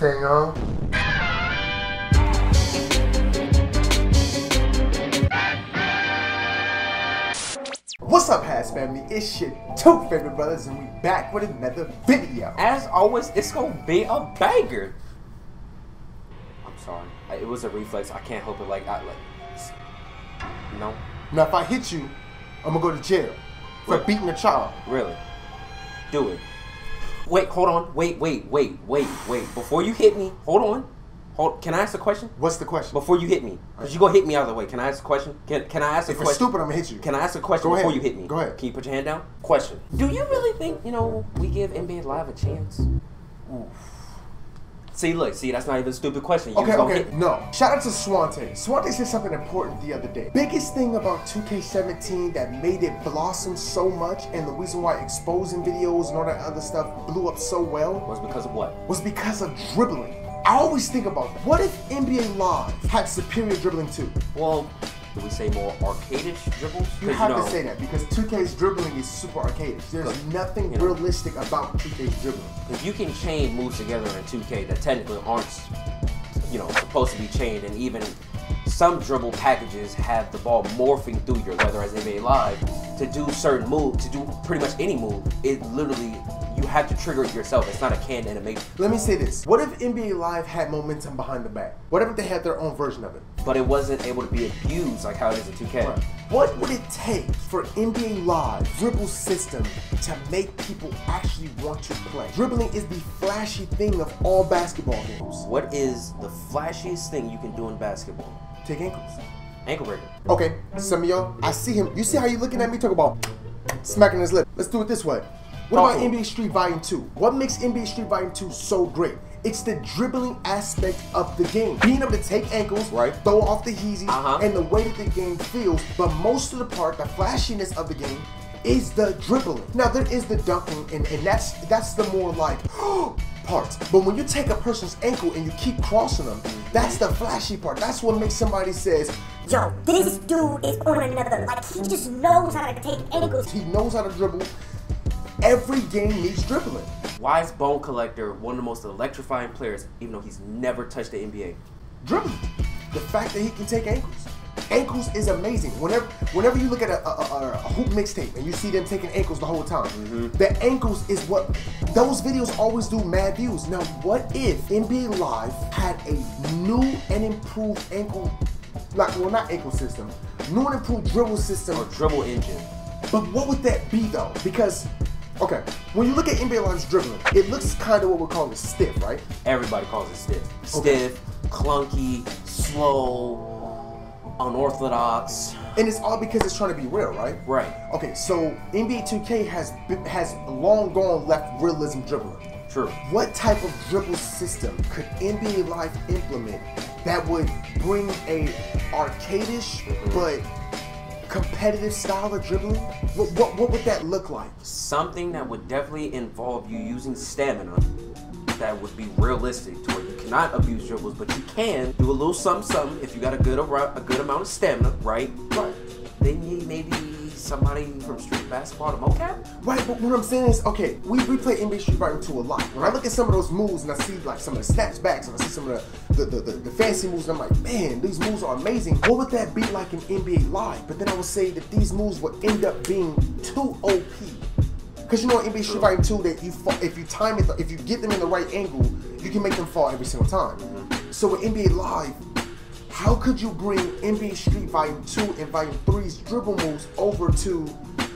thing on. What's up, Has family? It's your two favorite brothers, and we back with another video. As always, it's gonna be a banger. I'm sorry. Uh, it was a reflex. I can't help it. Like I like. No, Now, if I hit you, I'm gonna go to jail for What? beating a child. really. Do it. Wait, hold on. Wait, wait, wait, wait, wait. Before you hit me, hold on. Hold. Can I ask a question? What's the question? Before you hit me, cause you gonna hit me out of the way. Can I ask a question? Can Can I ask a if question? stupid, I'm gonna hit you. Can I ask a question Go before ahead. you hit me? Go ahead. Can you put your hand down? Question. Do you really think, you know, we give NBA Live a chance? See, look, see, that's not even a stupid question. You Okay, okay, no. Shout out to Swante. Swante said something important the other day. Biggest thing about 2K17 that made it blossom so much and the reason why exposing videos and all that other stuff blew up so well Was because of what? was because of dribbling. I always think about. What if NBA Live had superior dribbling too? Well, do we say more arcadish dribbles? You have know, to say that because 2K's dribbling is super arcadish. There's nothing You know. realistic about 2K's dribbling. If you can chain moves together in 2K that technically aren't, you know, supposed to be chained, and even some dribble packages have the ball morphing through your leather as NBA Live to do certain move, to do pretty much any move. It literally have to trigger it yourself. It's not a canned animation. Let me say this. What if NBA Live had momentum behind the back? What if they had their own version of it? but it wasn't able to be abused like how it is in 2K. Right. What would it take for NBA Live dribble system to make people actually want to play? Dribbling is the flashy thing of all basketball games. What is the flashiest thing you can do in basketball? Take ankles. Ankle breaker. Okay, some of y'all, I see him. You see how you looking at me? Talk about smacking his lip. Let's do it this way. What Talk about. NBA Street Volume 2? What makes NBA Street Volume 2 so great? It's the dribbling aspect of the game. Being able to take ankles, Right. throw off the heezy, Uh-huh. and the way that the game feels. But most of the part, the flashiness of the game, is the dribbling. Now there is the dunking, and, and that's that's the more like parts. But when you take a person's ankle and you keep crossing them, that's the flashy part. That's what makes somebody says, Yo, this dude is on another. Like he just knows how to take ankles. He knows how to dribble. Every game needs dribbling. Why is Bone Collector one of the most electrifying players, even though he's never touched the NBA? Dribbling. The fact that he can take ankles. Ankles is amazing. Whenever whenever you look at a, a, a, a hoop mixtape and you see them taking ankles the whole time, mm-hmm. the ankles is what those videos always do mad views. Now, what if NBA Live had a new and improved ankle, like well not ankle system, new and improved dribble system Or dribble engine? But what would that be though? Because, okay, when you look at NBA Live's dribbling, it looks kind of what we're calling stiff, right? Everybody calls it stiff. Okay. Stiff, clunky, slow, unorthodox. And it's all because it's trying to be real, right? Right. Okay, so NBA 2K has has long gone left realism dribbling. True. What type of dribble system could NBA Live implement that would bring a arcadish mm-hmm. but competitive style of dribbling? What, what, what would that look like? Something that would definitely involve you using stamina that would be realistic to where you cannot abuse dribbles, but you can do a little something something if you got a good a good amount of stamina, right? Right. Then you maybe somebody from street basketball to mocap. Right, but what I'm saying is, okay, we, we play NBA Street Fighter 2 a lot. When I look at some of those moves and I see like some of the snatch backs and I see some of the, the, the, the, the fancy moves, and I'm like, man, these moves are amazing. What would that be like in NBA Live? But then I would say that these moves would end up being too OP. Because you know in NBA Street Fighter 2 that you fa- if you time it, if you get them in the right angle, you can make them fall every single time. So with NBA Live, how could you bring NBA Street Volume 2 and Volume 3's dribble moves over to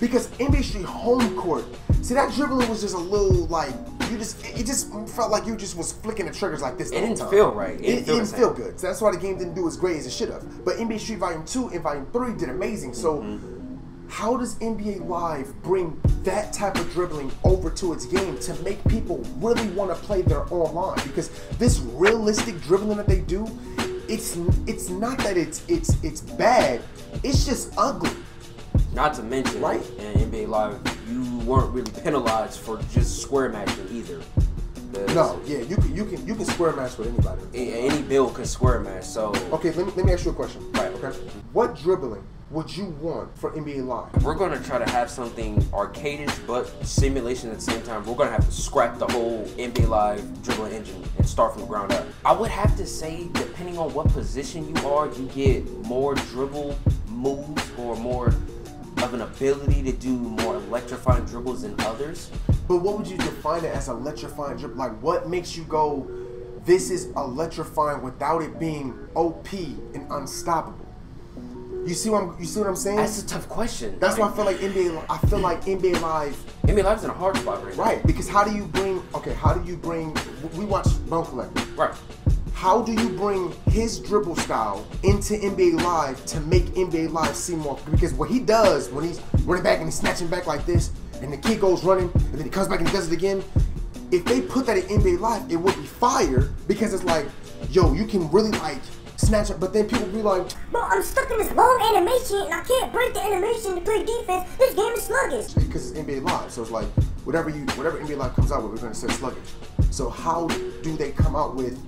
because NBA Street Home Court, see that dribbling was just a little like you just it just felt like you just was flicking the triggers like this. It didn't time. feel right. It It, didn't it didn't feel good. So that's why the game didn't do as great as it should have. But NBA Street Volume 2 and Volume 3 did amazing. So Mm-hmm. how does NBA Live bring that type of dribbling over to its game to make people really want to play their online? Because this realistic dribbling that they do, it's it's not that it's it's it's bad. It's just ugly. Not to mention, Right. in NBA Live, you weren't really penalized for just square matching either. No, yeah, you can you can you can square match with anybody. Any build can square match, so Okay, let me let me ask you a question. Right. Okay. What dribbling would you want for NBA Live? We're gonna try to have something arcadish but simulation at the same time. We're gonna have to scrap the whole NBA Live dribbling engine and start from the ground up. I would have to say, depending on what position you are, you get more dribble moves or more of an ability to do more electrifying dribbles than others. But what would you define it as electrifying dribble? Like, what makes you go, this is electrifying without it being OP and unstoppable? You see what I'm, you see what I'm saying? That's a tough question. That's why I feel like NBA. I feel like NBA Live, NBA Live's in a hard spot right now. right? Because how do you bring? Okay, how do you bring? We watch Bone Collector. Right. How do you bring his dribble style into NBA Live to make NBA Live seem more? Because what he does when he's running back and he's snatching back like this, and the kid goes running, and then he comes back and he does it again. If they put that in NBA Live, it would be fire because it's like, yo, you can really like snatch it. But then people be like, Bro, I'm stuck in this long animation and I can't break the animation to play defense. This game is sluggish. because it's NBA Live, so it's like whatever you whatever NBA Live comes out with, we're gonna say sluggish. So how do they come out with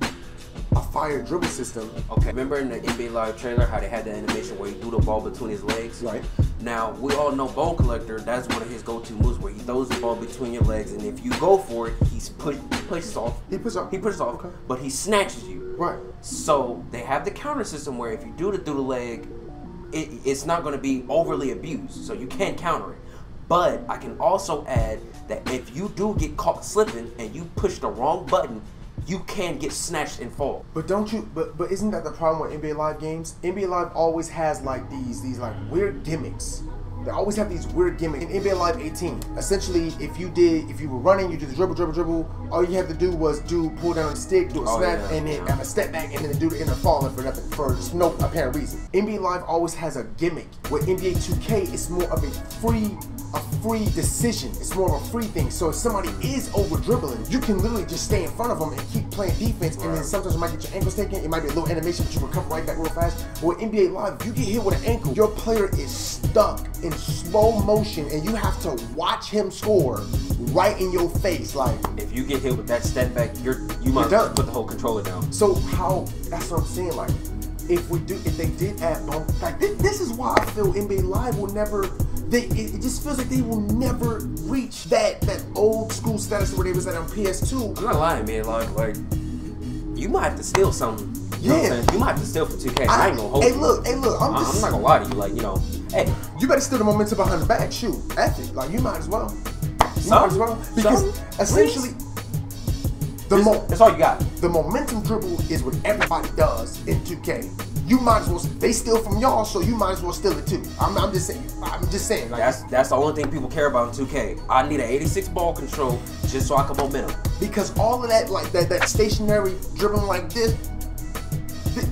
a fire dribble system? Okay. Remember in the NBA Live trailer how they had the animation where he threw the ball between his legs? Right. Now we all know Bone Collector. That's one of his go-to moves where he throws the ball between your legs, and if you go for it, he's put, he pushes off. He pushes off. He pushes off, Okay. but he snatches you. Right. So they have the counter system where if you do the through the leg, it, it's not going to be overly abused, so you can't counter it. But I can also add that if you do get caught slipping and you push the wrong button, you can get snatched and fall. But don't you? But but isn't that the problem with NBA Live games? NBA Live always has like these these like weird gimmicks. They always have these weird gimmicks. In NBA Live 18, essentially, if you did, if you were running, you the dribble, dribble, dribble. All you had to do was do pull down a stick, do a Oh, snap, yeah, and then and a step back, and then do the inner falling for nothing, for just no apparent reason. NBA Live always has a gimmick. With NBA 2K, it's more of a free, a free decision. It's more of a free thing. So if somebody is over dribbling, you can literally just stay in front of them and keep playing defense, and then sometimes you might get your ankles taken. It might be a little animation, but you recover right back real fast. But with NBA Live, you get hit with an ankle, your player is stuck in slow motion, and you have to watch him score right in your face. Like, If you get hit with that step back, you're you might You're done. put the whole controller down. so how? That's what I'm saying. Like, if we do, if they did add bump, like this, this is why I feel NBA Live will never. They, it, just feels like they will never reach that that old school status where they was at on PS2. I'm not lying, man. Like, like you might have to steal something. You know what I'm Yeah. You might have to steal from 2K. I, ain't gonna hold hey, you. look, hey, look. I'm I- just. I'm not gonna lie to you. Like, you know, hey, You better steal the momentum behind the back. Shoot, it. Like you might as well. You Some? might as well because Some? essentially the this- mo- that's all you got. the momentum dribble is what everybody does in 2K. You might as well. They steal from y'all, so you might as well steal it too. I'm, I'm just saying. I'm just saying. Like That's that's the only thing people care about in 2K. I need an 86 ball control just so I can momentum. because all of that, like that, that stationary dribbling like this,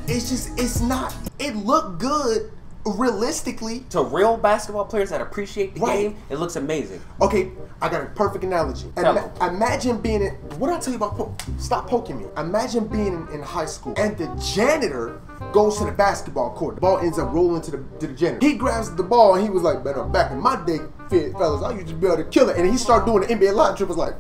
it's just, it's not. It looked good realistically. To real basketball players that appreciate the Right. game, it looks amazing. Okay, I got a perfect analogy. Ima- imagine being in. What I tell you about? Po- Stop poking me. Imagine being in, in high school and the janitor goes to the basketball court. The ball ends up rolling to the to the janitor. He grabs the ball and he was like, "Man, back in my day, fe- fellas, I used to be able to kill it." And he started doing the NBA Live dribble. Was like.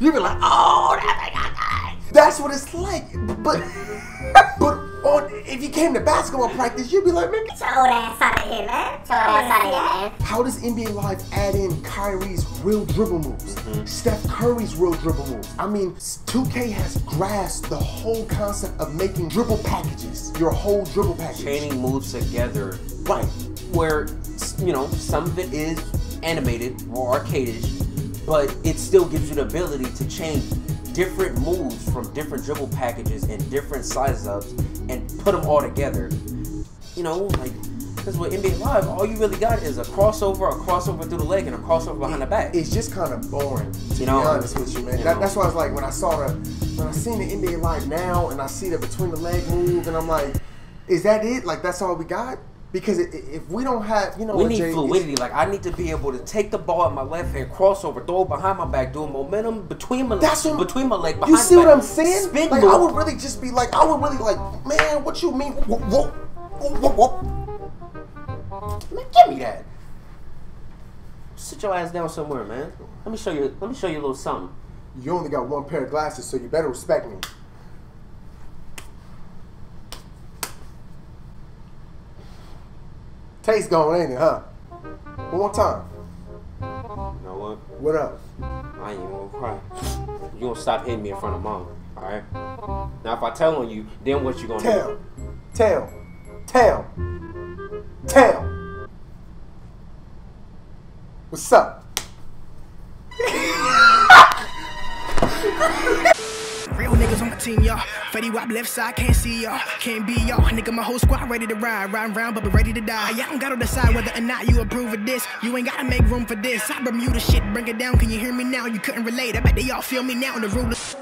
You be like, "Oh, that guy." That's what it's like. But but on if you came to basketball practice, you'd be like, "Man, get your old ass out of here, man. Get your ass out of here, man. How does NBA Live add in Kyrie's real dribble moves? Mm-hmm. Steph Curry's real dribble moves? I mean, 2K has grasped the whole concept of making dribble packages. Your whole dribble package. Chaining moves together Right. where you know some of it is animated or arcadish, but it still gives you the ability to change different moves from different dribble packages and different size ups and put them all together. You know, like because with NBA Live, all you really got is a crossover, a crossover through the leg, and a crossover behind the back. It's just kind of boring, to You know, be honest with you, man. you That, that's why I was like, when I saw the, when I seen the NBA Live now, and I see the between the leg move, and I'm like, is that it? Like that's all we got? Because if we don't have, you know, We need Jay, fluidity. Like I need to be able to take the ball at my left hand, crossover, throw it behind my back, doing momentum between my That's what between my leg. You see what. I'm saying? Spin like I would really just be like, I would really like, man, what you mean? Whoa, whoa, whoa, whoa. Man, give me that. Sit your ass down somewhere, man. Let me show you. Let me show you a little something. You only got one pair of glasses, so you better respect me. Taste gone, ain't it, huh? One more time. You know what? What up? I ain't even gonna cry. You gonna stop hitting me in front of mom, alright? Now if I tell on you, then what you gonna Tell. do? Tell. Tell. Tell. What's up? Niggas on my team, y'all. Fetty Wap left side, can't see y'all. Can't be y'all. Nigga, my whole squad ready to ride. Riding round, but be ready to die. Y'all don't gotta decide whether or not you approve of this. You ain't gotta make room for this. I Bermuda shit, bring it down. Can you hear me now? You couldn't relate. I bet they all feel me now. The rulers.